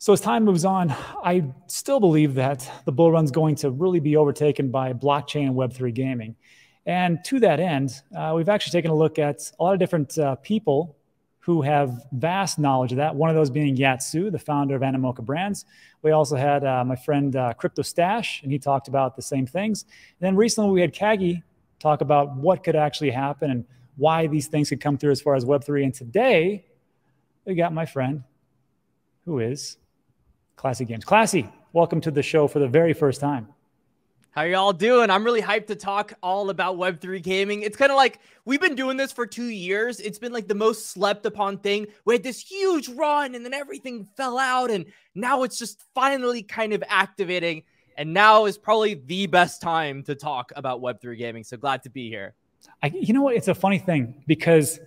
So as time moves on, I still believe that the bull run's going to really be overtaken by blockchain and Web3 gaming. And to that end, uh, we've actually taken a look at a lot of different uh, people who have vast knowledge of that. One of those being Yat Siu, the founder of Animoca Brands. We also had uh, my friend uh, Crypto Stash, and he talked about the same things. And then recently we had Kagi talk about what could actually happen and why these things could come through as far as Web3. And today we got my friend who is Classy Games. Classy, welcome to the show for the very first time. How y'all doing? I'm really hyped to talk all about Web3 gaming. It's kind of like we've been doing this for two years. It's been like the most slept upon thing. We had this huge run and then everything fell out. And now it's just finally kind of activating. And now is probably the best time to talk about Web3 gaming. So glad to be here. I, you know what? It's a funny thing because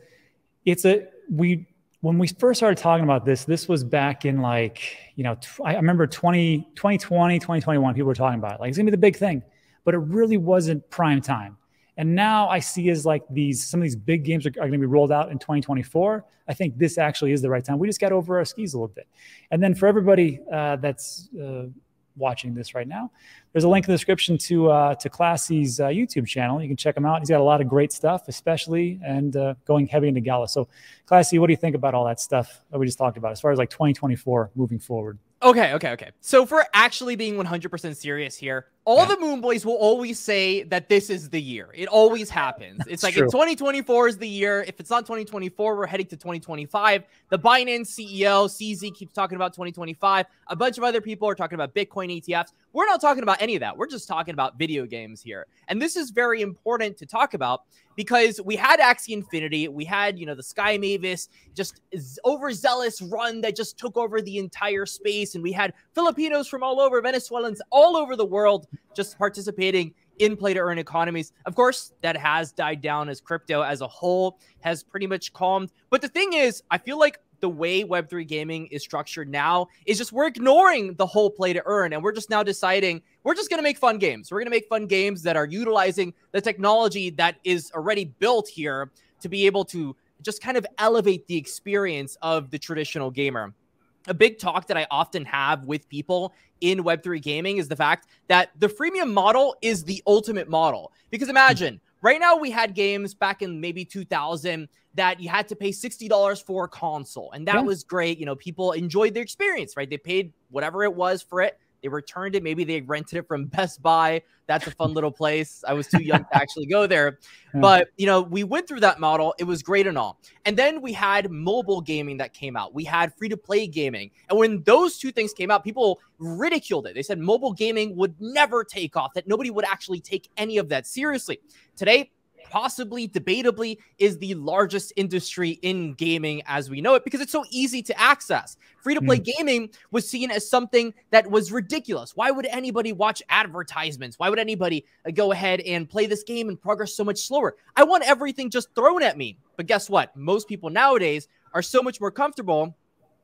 it's a, we, when we first started talking about this, this was back in like, you know, I remember 20, 2020, 2021, people were talking about it. Like, it's gonna be the big thing, but it really wasn't prime time. And now I see as like these, some of these big games are, are gonna be rolled out in 2024. I think this actually is the right time. We just got over our skis a little bit. And then for everybody uh, that's, uh, watching this right now. There's a link in the description to uh, to Classy's uh, YouTube channel. You can check him out. He's got a lot of great stuff, especially and uh, going heavy into Gala. So, Classy, what do you think about all that stuff that we just talked about as far as like 2024 moving forward? Okay, okay, okay. So for actually being 100% serious here, all yeah. the Moon Boys will always say that this is the year. It always happens. It's like true. if 2024 is the year, if it's not 2024, we're heading to 2025. The Binance CEO, CZ, keeps talking about 2025. A bunch of other people are talking about Bitcoin ETFs. We're not talking about any of that. We're just talking about video games here. And this is very important to talk about because we had Axie Infinity, we had, you know, the Sky Mavis, just overzealous run that just took over the entire space. And we had Filipinos from all over, Venezuelans all over the world just participating in play to earn economies. Of course, that has died down as crypto as a whole has pretty much calmed. But the thing is, I feel like the way Web3 gaming is structured now is just we're ignoring the whole play to earn and we're just now deciding we're just going to make fun games. We're going to make fun games that are utilizing the technology that is already built here to be able to just kind of elevate the experience of the traditional gamer. A big talk that I often have with people in Web3 gaming is the fact that the freemium model is the ultimate model. Because imagine, right now we had games back in maybe 2000 that you had to pay $60 for a console. And that yeah. was great. You know, people enjoyed their experience, right? They paid whatever it was for it. They returned it. Maybe they rented it from Best Buy. That's a fun little place. I was too young to actually go there. But, you know, we went through that model. It was great and all. And then we had mobile gaming that came out. We had free to play gaming. And when those two things came out, people ridiculed it. They said mobile gaming would never take off, that nobody would actually take any of that seriously. Today, possibly, debatably, is the largest industry in gaming as we know it because it's so easy to access. Free to play mm. gaming was seen as something that was ridiculous. Why would anybody watch advertisements? Why would anybody uh, go ahead and play this game and progress so much slower? I want everything just thrown at me. But guess what? Most people nowadays are so much more comfortable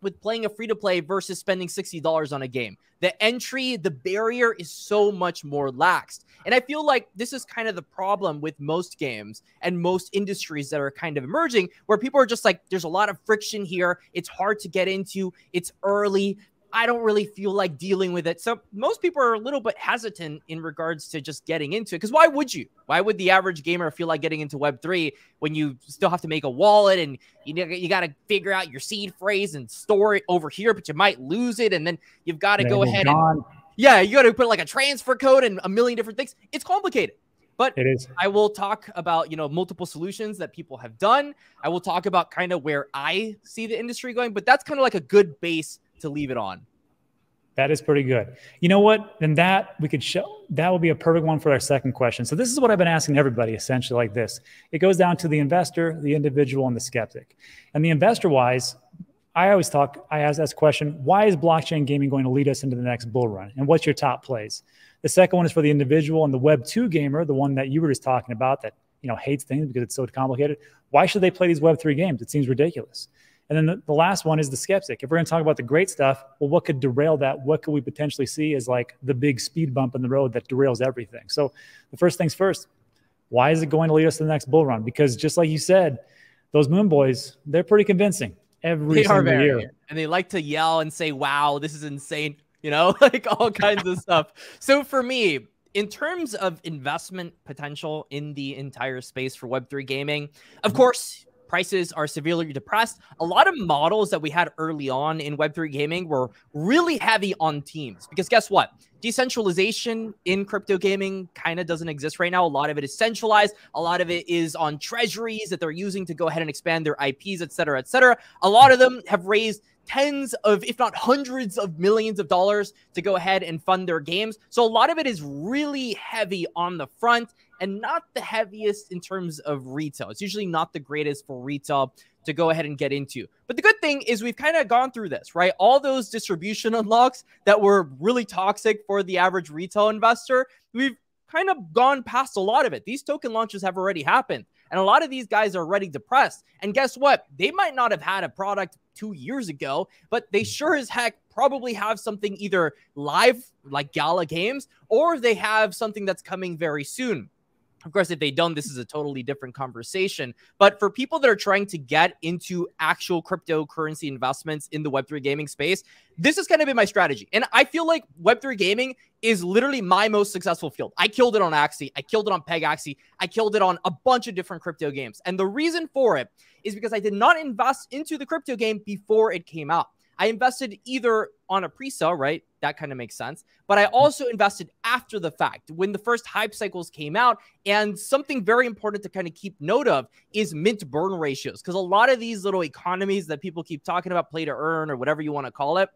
with playing a free to play versus spending $60 on a game. The entry, the barrier is so much more laxed. And I feel like this is kind of the problem with most games and most industries that are kind of emerging where people are just like, there's a lot of friction here. It's hard to get into, it's early. I don't really feel like dealing with it. So most people are a little bit hesitant in regards to just getting into it. Because why would you? Why would the average gamer feel like getting into Web three when you still have to make a wallet and you you got to figure out your seed phrase and store it over here, but you might lose it, and then you've got to go ahead and yeah, you got to put like a transfer code and a million different things. It's complicated. But it is. I will talk about, you know, multiple solutions that people have done. I will talk about kind of where I see the industry going, but that's kind of like a good base to leave it on. That is pretty good. You know what? Then that we could show that will be a perfect one for our second question. So this is what I've been asking everybody essentially like this. It goes down to the investor, the individual, and the skeptic. And the investor wise, I always talk, I ask this question, why is blockchain gaming going to lead us into the next bull run? And what's your top plays? The second one is for the individual and the web two gamer, the one that you were just talking about that you know hates things because it's so complicated. Why should they play these web three games? It seems ridiculous. And then the, the last one is the skeptic. If we're going to talk about the great stuff, well, what could derail that? What could we potentially see as like the big speed bump in the road that derails everything? So the first things first, why is it going to lead us to the next bull run? Because just like you said, those moon boys, they're pretty convincing. every they single year. And they like to yell and say, wow, this is insane. You know, like all kinds of stuff. So for me, in terms of investment potential in the entire space for Web3 gaming, of mm-hmm. course, prices are severely depressed. A lot of models that we had early on in Web3 gaming were really heavy on teams because guess what? Decentralization in crypto gaming kind of doesn't exist right now. A lot of it is centralized. A lot of it is on treasuries that they're using to go ahead and expand their IPs, et cetera, et cetera. A lot of them have raised tens of, if not hundreds of millions of dollars to go ahead and fund their games. So a lot of it is really heavy on the front and not the heaviest in terms of retail. It's usually not the greatest for retail to go ahead and get into. But the good thing is we've kind of gone through this, right? All those distribution unlocks that were really toxic for the average retail investor, we've kind of gone past a lot of it. These token launches have already happened. And a lot of these guys are already depressed. And guess what? They might not have had a product two years ago, but they mm-hmm. sure as heck probably have something either live like Gala Games or they have something that's coming very soon. Of course, if they don't, this is a totally different conversation. But for people that are trying to get into actual cryptocurrency investments in the Web3 gaming space, this has kind of been my strategy. And I feel like Web3 gaming is literally my most successful field. I killed it on Axie. I killed it on Pegaxy. I killed it on a bunch of different crypto games. And the reason for it is because I did not invest into the crypto game before it came out. I invested either on a pre-sale, right? That kind of makes sense. But I also invested after the fact when the first hype cycles came out. And something very important to kind of keep note of is mint burn ratios. Because a lot of these little economies that people keep talking about, play to earn or whatever you want to call it,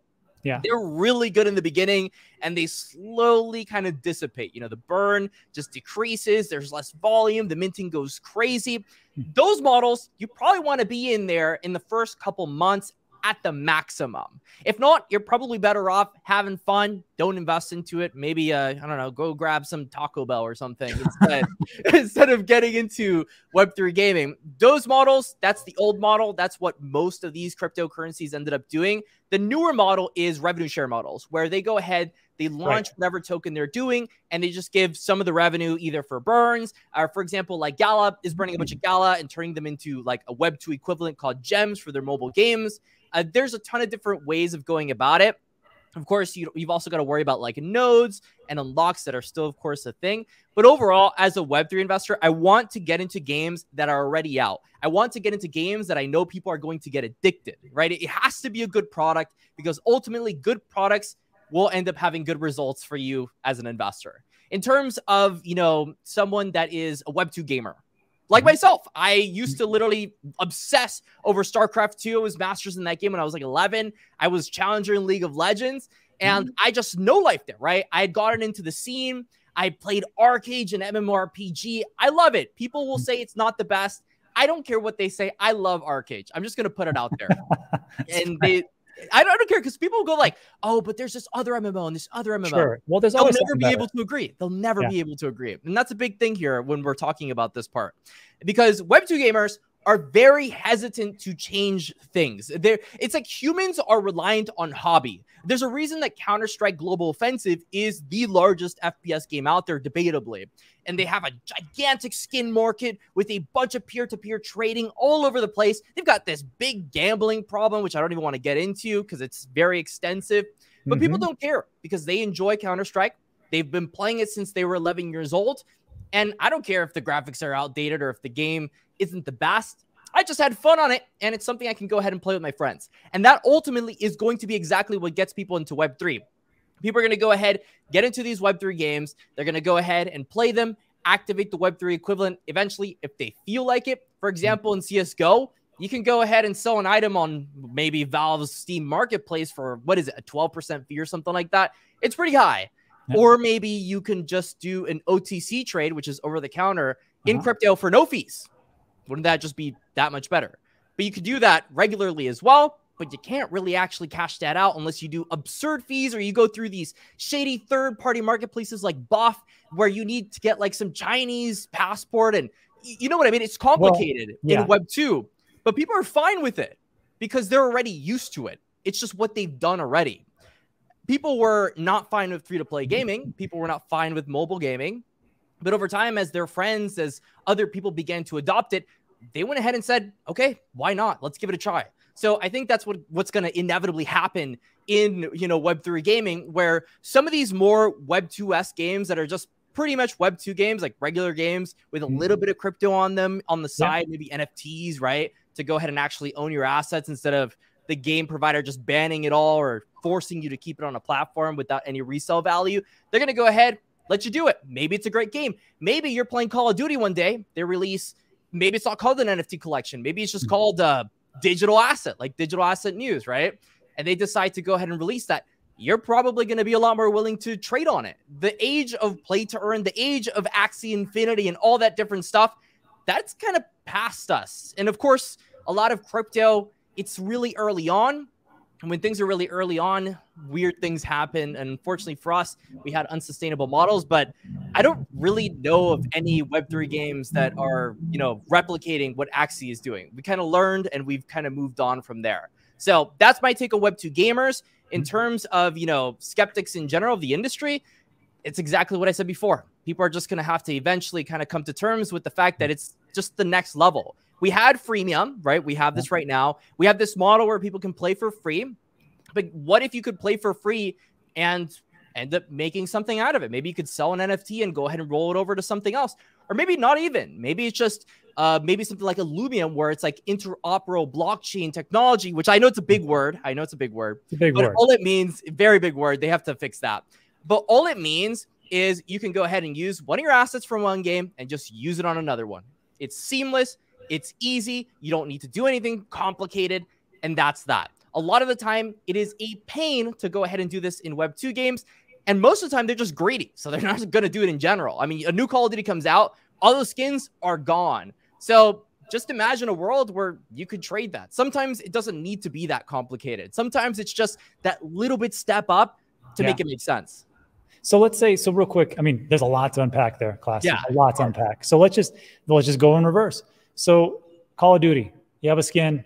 yeah. They're really good in the beginning and they slowly kind of dissipate. You know, the burn just decreases, there's less volume, the minting goes crazy. Hmm. Those models, you probably want to be in there in the first couple months at the maximum. If not, you're probably better off having fun. Don't invest into it. Maybe uh, I don't know, go grab some Taco Bell or something instead instead of getting into Web3 gaming. Those models, that's the old model. That's what most of these cryptocurrencies ended up doing. The newer model is revenue share models, where they go ahead, they launch right. whatever token they're doing, and they just give some of the revenue either for burns, or for example, like Gala is burning a bunch of Gala and turning them into like a Web2 equivalent called Gems for their mobile games. Uh, there's a ton of different ways of going about it. Of course, you, you've also got to worry about like nodes and unlocks that are still, of course, a thing. But overall, as a Web3 investor, I want to get into games that are already out. I want to get into games that I know people are going to get addicted, right? It has to be a good product because ultimately, good products will end up having good results for you as an investor. In terms of, you know, someone that is a Web2 gamer, like mm-hmm. myself, I used to literally obsess over StarCraft 2. I was masters in that game when I was like 11. I was challenger in League of Legends, and mm-hmm. I just no life there, right? I had gotten into the scene. I played ArcheAge and MMORPG. I love it. People will mm-hmm. say it's not the best. I don't care what they say. I love ArcheAge. I'm just gonna put it out there. and they I don't, I don't care because people go like, oh, but there's this other MMO and this other MMO. Sure. Well, there's always They'll never be able to agree. They'll never yeah. be able to agree. And that's a big thing here when we're talking about this part. Because Web2 gamers are very hesitant to change things. They're, it's like humans are reliant on hobby. There's a reason that Counter Strike Global Offensive is the largest FPS game out there, debatably. And they have a gigantic skin market with a bunch of peer to peer trading all over the place. They've got this big gambling problem, which I don't even want to get into because it's very extensive. But mm-hmm. people don't care because they enjoy Counter Strike. They've been playing it since they were 11 years old. And I don't care if the graphics are outdated or if the game isn't the best. I just had fun on it, and it's something I can go ahead and play with my friends. And that ultimately is going to be exactly what gets people into Web3. People are going to go ahead, get into these Web3 games. They're going to go ahead and play them, activate the Web3 equivalent eventually if they feel like it. For example, in CSGO, you can go ahead and sell an item on maybe Valve's Steam Marketplace for what is it, a 12% fee or something like that. It's pretty high. Or maybe you can just do an OTC trade, which is over the counter in uh-huh. crypto for no fees. Wouldn't that just be that much better? But you could do that regularly as well, but you can't really actually cash that out unless you do absurd fees or you go through these shady third party marketplaces like Buff, where you need to get like some Chinese passport. And you know what I mean? It's complicated well, yeah. in Web 2, but people are fine with it because they're already used to it. It's just what they've done already. People were not fine with free to play gaming, people were not fine with mobile gaming. But over time, as their friends, as other people began to adopt it, they went ahead and said, okay, why not? Let's give it a try. So I think that's what what's going to inevitably happen in you know Web three gaming, where some of these more Web 2s games that are just pretty much Web two games, like regular games with a mm-hmm. little bit of crypto on them on the side, yeah. maybe NFTs, right? To go ahead and actually own your assets instead of the game provider just banning it all or forcing you to keep it on a platform without any resale value. They're going to go ahead, let you do it. Maybe it's a great game. Maybe you're playing Call of Duty one day, they release, maybe it's not called an NFT collection. Maybe it's just mm-hmm. called a digital asset, like digital asset news, right? And they decide to go ahead and release that. You're probably going to be a lot more willing to trade on it. The age of play to earn, the age of Axie Infinity, and all that different stuff, that's kind of past us. And of course, a lot of crypto, it's really early on. When things are really early on, weird things happen. And unfortunately for us, we had unsustainable models. But I don't really know of any Web3 games that are, you know, replicating what Axie is doing. We kind of learned and we've kind of moved on from there. So that's my take on Web2 gamers. In terms of, you know, skeptics in general of the industry, it's exactly what I said before. People are just going to have to eventually kind of come to terms with the fact that it's just the next level. We had freemium, right? We have this right now. We have this model where people can play for free. But what if you could play for free and end up making something out of it? Maybe you could sell an NFT and go ahead and roll it over to something else. Or maybe not even. Maybe it's just uh, maybe something like a Lumium where it's like interoperable blockchain technology, which I know it's a big word. I know it's a big word. It's a big but word. All it means, very big word. They have to fix that. But all it means is you can go ahead and use one of your assets from one game and just use it on another one. It's seamless. It's easy. You don't need to do anything complicated. And that's that. A lot of the time, it is a pain to go ahead and do this in Web 2 games. And most of the time, they're just greedy. So they're not going to do it in general. I mean, a new Call of Duty comes out, all those skins are gone. So just imagine a world where you could trade that. Sometimes it doesn't need to be that complicated. Sometimes it's just that little bit step up to yeah. make it make sense. So let's say, so real quick, I mean, there's a lot to unpack there, class. Yeah. A lot to unpack. So let's just let's just go in reverse. So Call of Duty, you have a skin,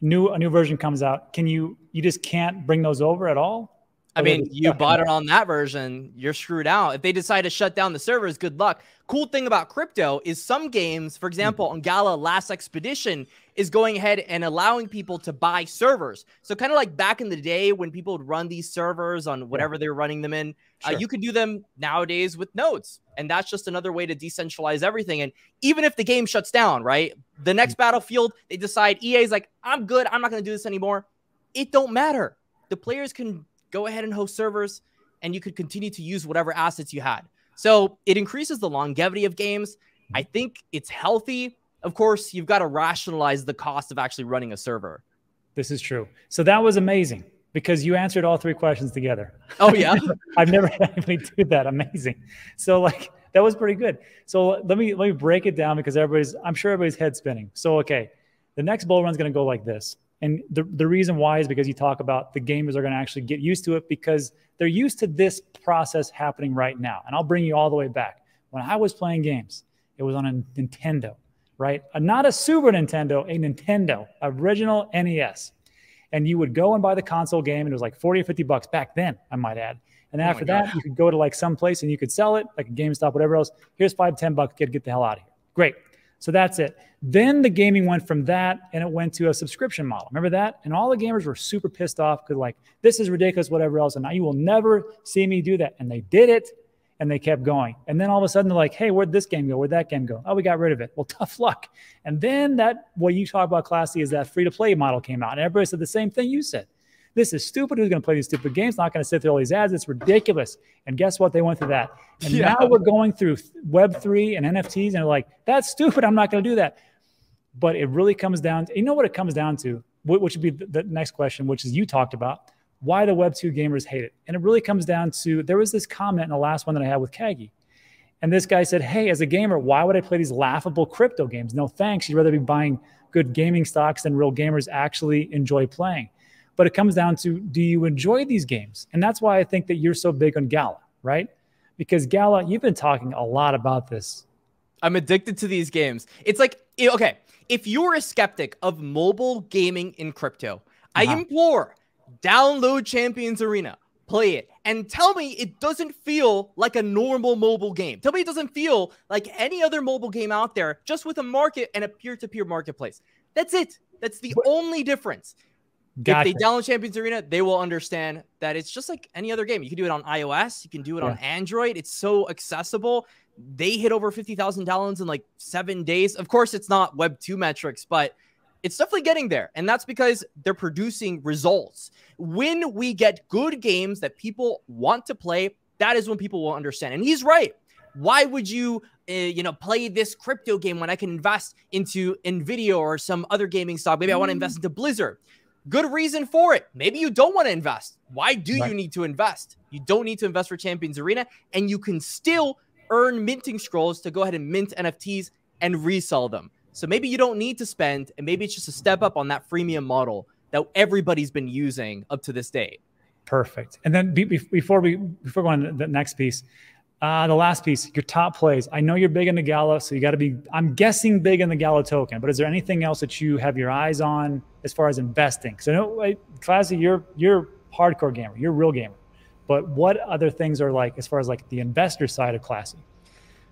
new a new version comes out. Can you you just can't bring those over at all? I mean, you bought it on that version, you're screwed out. If they decide to shut down the servers, good luck. Cool thing about crypto is some games, for example, on Gala Last Expedition, is going ahead and allowing people to buy servers. So kind of like back in the day when people would run these servers on whatever yeah. they're running them in, uh, sure. uh, you can do them nowadays with nodes. And that's just another way to decentralize everything. And even if the game shuts down, right? The next mm-hmm. battlefield, they decide EA is like, I'm good. I'm not going to do this anymore. It don't matter. The players can go ahead and host servers and you could continue to use whatever assets you had. So it increases the longevity of games. I think it's healthy of course, you've got to rationalize the cost of actually running a server. This is true. So that was amazing because you answered all three questions together. Oh yeah, I've never had anybody do that. Amazing. So like that was pretty good. So let me let me break it down because everybody's I'm sure everybody's head spinning. So okay, the next bull run is going to go like this. And the, the reason why is because you talk about the gamers are going to actually get used to it because they're used to this process happening right now. And I'll bring you all the way back. When I was playing games, it was on a Nintendo right? Uh, not a Super Nintendo, a Nintendo, original NES. And you would go and buy the console game, and it was like 40 or 50 bucks back then, I might add. And oh after that, you could go to like some place and you could sell it, like a GameStop, whatever else. Here's five, 10 bucks, kid, get the hell out of here. Great. So that's it. Then the gaming went from that and it went to a subscription model. Remember that? And all the gamers were super pissed off because, like, this is ridiculous, whatever else. And now you will never see me do that. And they did it and they kept going. And then all of a sudden they're like, hey, where'd this game go? Where'd that game go? Oh, we got rid of it. Well, tough luck. And then that, what you talk about, Classy, is that free to play model came out. And everybody said the same thing you said. This is stupid. Who's going to play these stupid games? Not going to sit through all these ads. It's ridiculous. And guess what? They went through that. And yeah. now we're going through Web3 and NFTs, and they're like, that's stupid. I'm not going to do that. But it really comes down to, you know what it comes down to, which would be the next question, which is you talked about why the Web2 gamers hate it. And it really comes down to there was this comment in the last one that I had with Kagi. And this guy said, Hey, as a gamer, why would I play these laughable crypto games? No thanks. You'd rather be buying good gaming stocks than real gamers actually enjoy playing. But it comes down to do you enjoy these games? And that's why I think that you're so big on Gala, right? Because Gala, you've been talking a lot about this. I'm addicted to these games. It's like, okay, if you're a skeptic of mobile gaming in crypto, uh-huh. I implore download Champions Arena play it and tell me it doesn't feel like a normal mobile game. Tell me it doesn't feel like any other mobile game out there, just with a market and a peer to peer marketplace. That's it. That's the only difference. Gotcha. If they download Champions Arena, they will understand that it's just like any other game. You can do it on iOS, you can do it yeah. on Android. It's so accessible. They hit over 50,000 downloads in like seven days. Of course, it's not Web 2 metrics, but it's definitely getting there. And that's because they're producing results. When we get good games that people want to play, that is when people will understand. And he's right. Why would you, uh, you know, play this crypto game when I can invest into Nvidia or some other gaming stock? Maybe I want to invest into Blizzard. Good reason for it. Maybe you don't want to invest. Why do right. you need to invest? You don't need to invest for Champions Arena, and you can still earn minting scrolls to go ahead and mint NFTs and resell them. So maybe you don't need to spend, and maybe it's just a step up on that freemium model that everybody's been using up to this date. Perfect. And then be, be, before we before going to the next piece, uh, the last piece, your top plays. I know you're big in the Gala, so you got to be. I'm guessing big in the Gala token. But is there anything else that you have your eyes on as far as investing? I know, like, Classy, you're you're hardcore gamer, you're a real gamer. But what other things are like as far as like the investor side of Classy?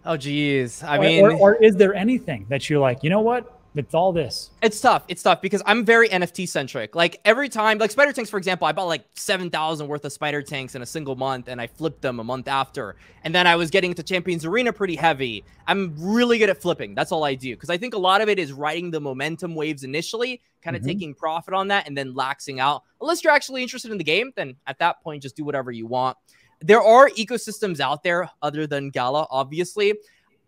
Oh, geez. I or, mean, or, or is there anything that you're like, you know what? It's all this. It's tough. It's tough because I'm very NFT centric. Like every time, like spider tanks, for example, I bought like 7,000 worth of spider tanks in a single month and I flipped them a month after. And then I was getting into Champions Arena pretty heavy. I'm really good at flipping. That's all I do. Because I think a lot of it is riding the momentum waves initially, kind of mm -hmm. taking profit on that and then laxing out. Unless you're actually interested in the game, then at that point, just do whatever you want. There are ecosystems out there other than Gala, obviously.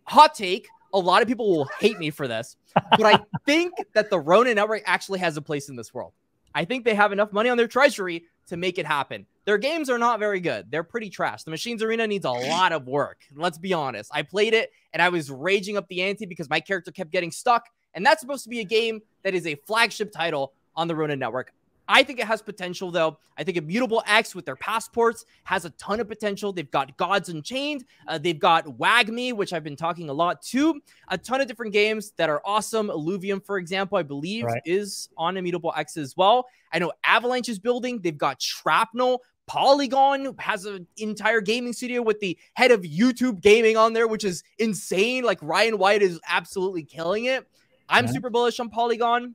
Hot take a lot of people will hate me for this, but I think that the Ronin Network actually has a place in this world. I think they have enough money on their treasury to make it happen. Their games are not very good. They're pretty trash. The Machines Arena needs a lot of work. Let's be honest. I played it and I was raging up the ante because my character kept getting stuck. And that's supposed to be a game that is a flagship title on the Ronin Network. I think it has potential, though. I think Immutable X with their passports has a ton of potential. They've got Gods Unchained. Uh, they've got WAGMI, which I've been talking a lot to. A ton of different games that are awesome. Illuvium, for example, I believe right. is on Immutable X as well. I know Avalanche is building. They've got Shrapnel. Polygon has an entire gaming studio with the head of YouTube gaming on there, which is insane. Like Ryan Wyatt is absolutely killing it. I'm super bullish on Polygon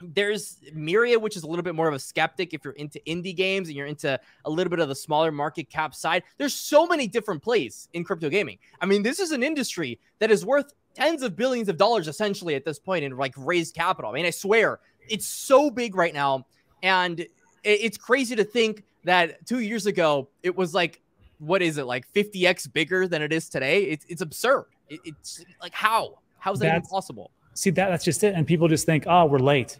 there's Myriad, which is a little bit more of a skeptic if you're into indie games and you're into a little bit of the smaller market cap side. There's so many different plays in crypto gaming. I mean, this is an industry that is worth tens of billions of dollars essentially at this point in like raised capital. I mean, I swear it's so big right now. And it's crazy to think that two years ago it was like, what is it, like 50x bigger than it is today? It's, it's absurd. it's like, how? How is that that's, even possible? See, that, that's just it. And people just think, oh, we're late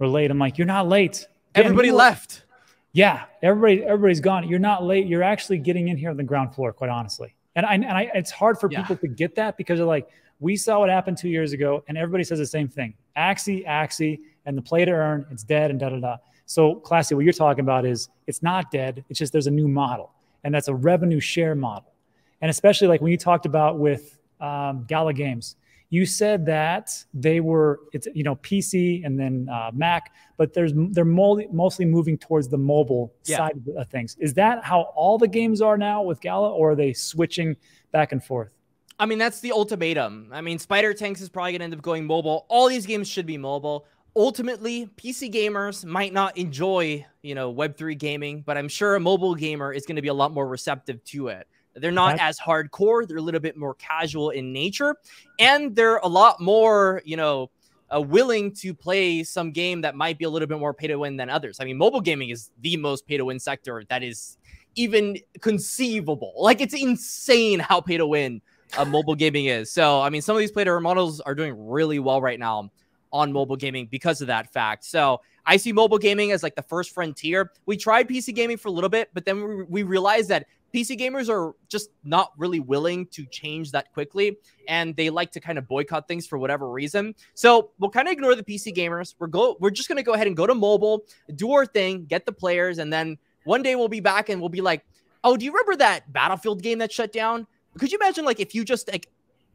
we're late. I'm like, you're not late. Everybody left. Yeah, everybody, everybody's gone. You're not late. You're actually getting in here on the ground floor, quite honestly. And I, and I, it's hard for yeah. people to get that because they're like, we saw what happened two years ago, and everybody says the same thing: Axie, Axie, and the play to earn, it's dead, and da da da. So, classy, what you're talking about is it's not dead. It's just there's a new model, and that's a revenue share model. And especially like when you talked about with um, Gala Games, you said that they were it's you know PC and then uh, Mac, but there's they're mostly moving towards the mobile yeah. side of things. Is that how all the games are now with Gala, or are they switching back and forth? I mean, that's the ultimatum. I mean, Spider Tanks is probably going to end up going mobile. All these games should be mobile. Ultimately, PC gamers might not enjoy, you know, Web3 gaming, but I'm sure a mobile gamer is going to be a lot more receptive to it. They're not as hardcore. They're a little bit more casual in nature, and they're a lot more, you know, uh, willing to play some game that might be a little bit more pay to win than others. I mean, mobile gaming is the most pay to win sector that is even conceivable. Like it's insane how pay to win uh, mobile gaming is. So, I mean, some of these play to earn models are doing really well right now on mobile gaming because of that fact. So, I see mobile gaming as like the first frontier. We tried PC gaming for a little bit, but then we, we realized that PC gamers are just not really willing to change that quickly, and they like to kind of boycott things for whatever reason. So we'll kind of ignore the PC gamers. We're go we're just gonna go ahead and go to mobile, do our thing, get the players, and then one day we'll be back and we'll be like, oh, do you remember that Battlefield game that shut down? Could you imagine like if you just like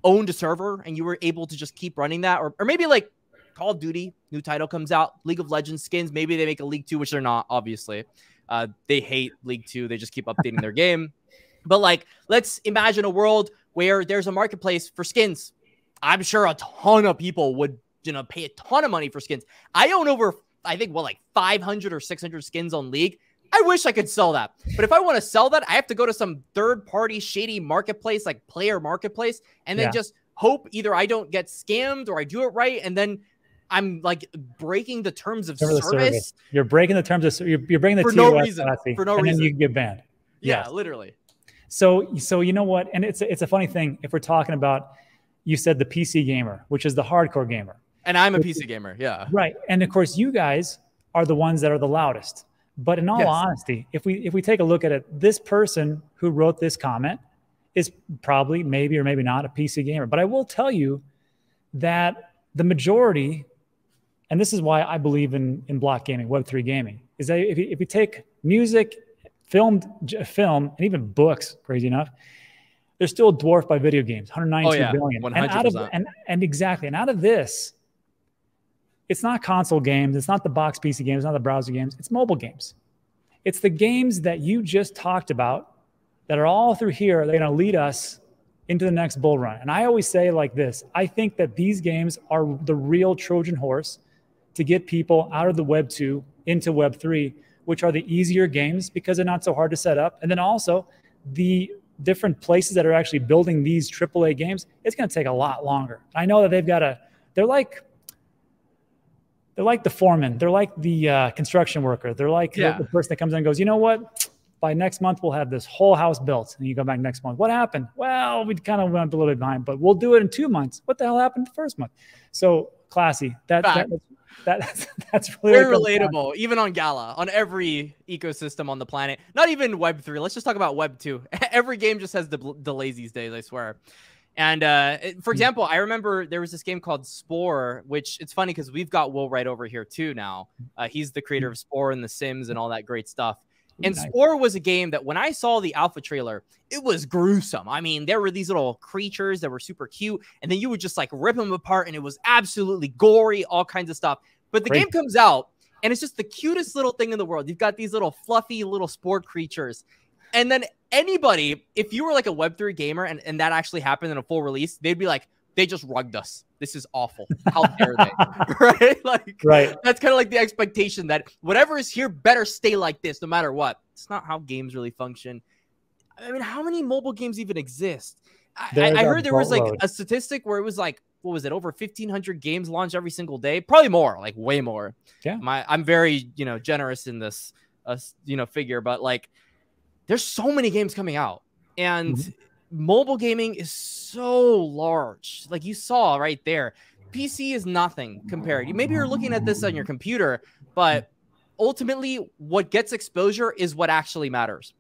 owned a server and you were able to just keep running that, or or maybe like Call of Duty, new title comes out, League of Legends skins, maybe they make a League Two, which they're not, obviously. Uh, they hate League Two. They just keep updating their game. But like, let's imagine a world where there's a marketplace for skins. I'm sure a ton of people would, you know, pay a ton of money for skins. I own over I think, what, like 500 or 600 skins on League. I wish I could sell that. But if I want to sell that, I have to go to some third party shady marketplace, like player marketplace, and then yeah. just hope either I don't get scammed or I do it right. And then I'm like breaking the terms of service. service. You're breaking the terms of you're, you're breaking the for no reason. For no and reason. then you can get banned. Yeah, yes. literally. So so you know what? And it's it's a funny thing if we're talking about you said the PC gamer, which is the hardcore gamer. And I'm a PC gamer, yeah. Right. And of course you guys are the ones that are the loudest. But in all yes. honesty, if we if we take a look at it, this person who wrote this comment is probably maybe or maybe not a PC gamer. But I will tell you that the majority, and this is why I believe in in block gaming, Web three gaming, is that if you, if you take music, filmed film, and even books, crazy enough, they're still dwarfed by video games, 192 oh, yeah. billion. 100%. And out of and, and exactly, and out of this, it's not console games, it's not the box PC games, it's not the browser games, it's mobile games. It's the games that you just talked about that are all through here. They're going to lead us into the next bull run. And I always say like this I think that these games are the real Trojan horse to get people out of the Web 2 into Web 3, which are the easier games because they're not so hard to set up. And then also the different places that are actually building these AAA games, it's going to take a lot longer. I know that they've got a, they're like, they're like the foreman. They're like the uh, construction worker. They're like yeah. the, the, person that comes in and goes, you know what? By next month, we'll have this whole house built. And you go back next month. What happened? Well, we kind of went a little bit behind, but we'll do it in two months. What the hell happened the first month? So classy. That, that, that that's, that's really very relatable, on. even on Gala, on every ecosystem on the planet. Not even Web three. Let's just talk about Web two. every game just has the delays these days. I swear. And uh, for hmm. example, I remember there was this game called Spore, which it's funny because we've got Will right over here too now. Uh, he's the creator of Spore and The Sims and all that great stuff. And nice. Spore was a game that when I saw the alpha trailer, it was gruesome. I mean, there were these little creatures that were super cute, and then you would just like rip them apart, and it was absolutely gory, all kinds of stuff. But the great. game comes out, and it's just the cutest little thing in the world. You've got these little fluffy little spore creatures, and then anybody, if you were like a Web3 gamer and, and that actually happened in a full release, they'd be like, they just rugged us. This is awful. How dare they? right? Like, right. That's kind of like the expectation that whatever is here better stay like this no matter what. It's not how games really function. I mean, how many mobile games even exist? I, I heard there was like a statistic where it was like, what was it, over 1,500 games launched every single day? Probably more, like way more. Yeah. My, I'm very, you know, generous in this, uh, you know, figure, but like, there's so many games coming out and mm-hmm. Mobile gaming is so large like you saw right there. Pc is nothing compared. You maybe you're looking at this on your computer but ultimately what gets exposure is what actually matters.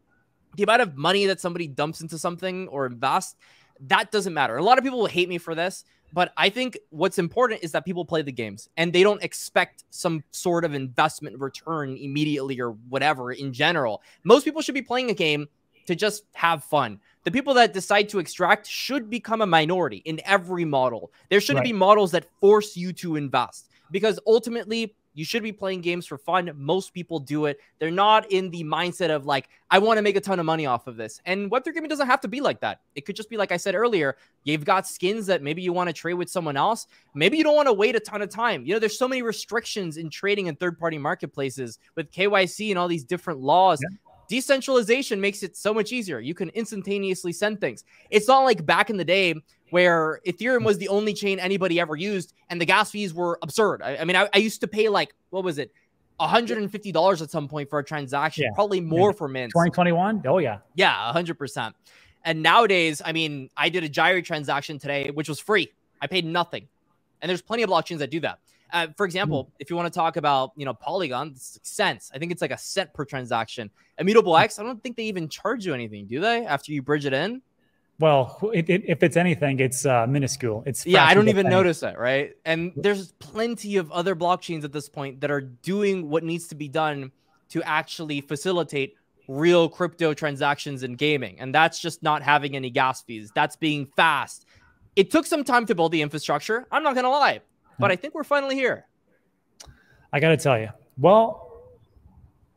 The amount of money that somebody dumps into something or invests that doesn't matter. A lot of people will hate me for this but I think what's important is that people play the games and they don't expect some sort of investment return immediately or whatever in general. Most people should be playing a game to just have fun. The people that decide to extract should become a minority in every model. There shouldn't right. be models that force you to invest because ultimately you should be playing games for fun. Most people do it. They're not in the mindset of like, I want to make a ton of money off of this. And Web3 gaming doesn't have to be like that. It could just be like I said earlier, you've got skins that maybe you want to trade with someone else. Maybe you don't want to wait a ton of time. You know, there's so many restrictions in trading in third party marketplaces with KYC and all these different laws. Yeah. Decentralization makes it so much easier. You can instantaneously send things. It's not like back in the day where Ethereum was the only chain anybody ever used, and the gas fees were absurd. I, I mean, I, I, used to pay like what was it, $150 at some point for a transaction, yeah. probably more yeah. for Mint. 2021? Oh yeah, yeah, 100%. And nowadays, I mean, I did a Gyri transaction today, which was free. I paid nothing, and there's plenty of blockchains that do that. Uh, for example, mm. if you want to talk about you know Polygon, cents. I think it's like a cent per transaction. Immutable X, I don't think they even charge you anything, do they? After you bridge it in. Well, it, it, if it's anything, it's uh, minuscule. It's yeah, I don't even notice that, right? And there's plenty of other blockchains at this point that are doing what needs to be done to actually facilitate real crypto transactions in gaming, and that's just not having any gas fees. That's being fast. It took some time to build the infrastructure. I'm not gonna lie, but I think we're finally here. I got to tell you, well,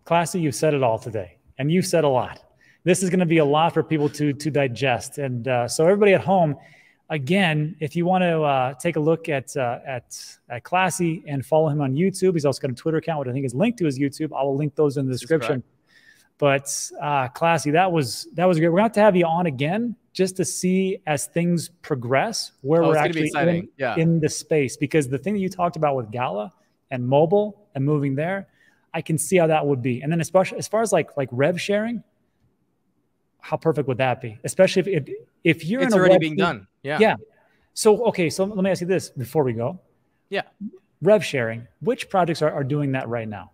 classy, you've said it all today, and you've said a lot this is going to be a lot for people to to digest. And uh, so everybody at home, again, if you want to uh, take a look at, uh, at at Classy and follow him on YouTube, he's also got a Twitter account, which I think is linked to his YouTube. I will link those in the description. But uh, Classy, that was that was great. We're going to have to have you on again just to see as things progress where oh, we're actually in, yeah. in the space. Because the thing that you talked about with Gala and mobile and moving there, I can see how that would be. And then especially as far as like like rev sharing, how perfect would that be? Especially if if, if you're it's already being done. Yeah. Yeah. So okay, so let me ask you this before we go. Yeah. Rev sharing. Which projects are, are doing that right now?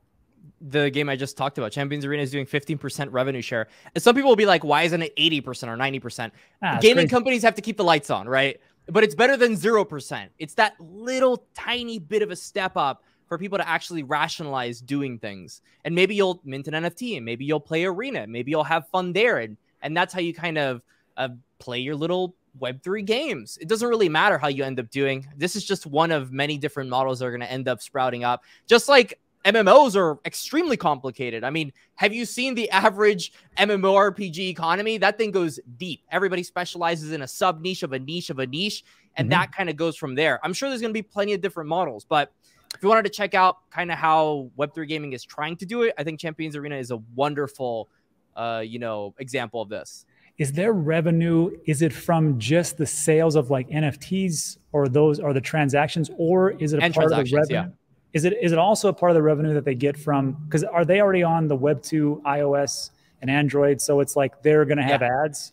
The game I just talked about. Champions Arena is doing 15% revenue share. And some people will be like, why isn't it 80% or 90%? Ah, Gaming crazy. companies have to keep the lights on, right? But it's better than 0%. It's that little tiny bit of a step up for people to actually rationalize doing things. And maybe you'll mint an NFT and maybe you'll play Arena. Maybe you'll have fun there. And, and that's how you kind of uh, play your little Web3 games. It doesn't really matter how you end up doing. This is just one of many different models that are going to end up sprouting up. Just like MMOs are extremely complicated. I mean, have you seen the average MMORPG economy? That thing goes deep. Everybody specializes in a sub niche of a niche of a niche, and mm-hmm. that kind of goes from there. I'm sure there's going to be plenty of different models, but if you wanted to check out kind of how Web3 gaming is trying to do it, I think Champions Arena is a wonderful, uh, you know, example of this. Is there revenue? Is it from just the sales of like NFTs, or those are the transactions, or is it a and part of the revenue? Yeah is it is it also a part of the revenue that they get from because are they already on the Web two iOS and Android? So it's like they're going to have yeah. ads.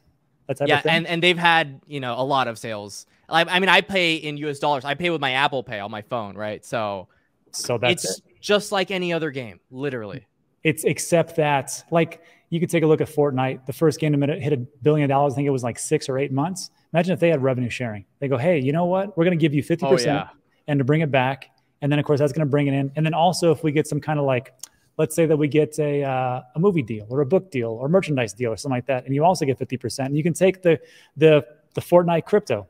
yeah, and and they've had you know a lot of sales. I, I, mean, I pay in U.S. dollars. I pay with my Apple Pay on my phone, right? So, so that's it's it. just like any other game, literally. It's except that like you could take a look at Fortnite. The first game to hit a billion dollars. I think it was like six or eight months. Imagine if they had revenue sharing. They go, hey, you know what? We're going to give you fifty oh, percent, and to bring it back, and then of course that's going to bring it in. And then also if we get some kind of like, let's say that we get a uh, a movie deal or a book deal or merchandise deal or something like that, and you also get fifty percent. You can take the the the Fortnite crypto.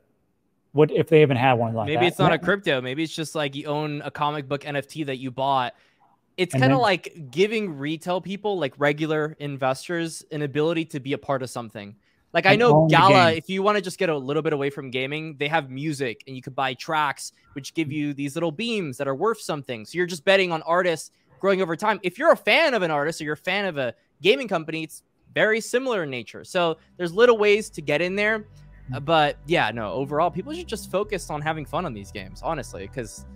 What if they even have one like Maybe that? it's not a crypto. Maybe it's just like you own a comic book NFT that you bought. It's kind of like giving retail people, like regular investors, an ability to be a part of something. Like I know Gala, if you want to just get a little bit away from gaming, they have music and you could buy tracks which give you these little beams that are worth something. So you're just betting on artists growing over time. If you're a fan of an artist or you're a fan of a gaming company, it's very similar in nature. So there's little ways to get in there. Uh, but yeah, no, overall, people should just focus on having fun on these games, honestly, because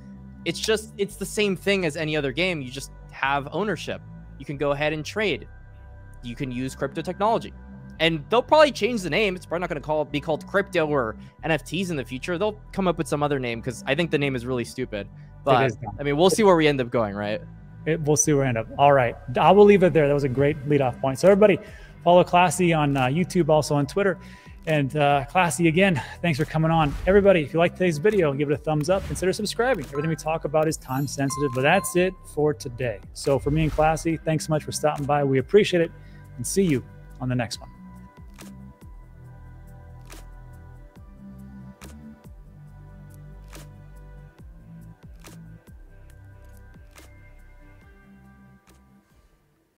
it's just it's the same thing as any other game. You just have ownership. You can go ahead and trade. You can use crypto technology and they'll probably change the name. It's probably not going to call be called crypto or NFTs in the future. They'll come up with some other name because I think the name is really stupid. But I mean, we'll see where we end up going, right? It, we'll see where we end up. All right, I will leave it there. That was a great lead off point. So everybody, follow Classy on uh, YouTube, also on Twitter. And uh, Classy, again, thanks for coming on. Everybody, if you like today's video, give it a thumbs up. Consider subscribing. Everything we talk about is time sensitive, but that's it for today. So for me and Classy, thanks so much for stopping by. We appreciate it and see you on the next one.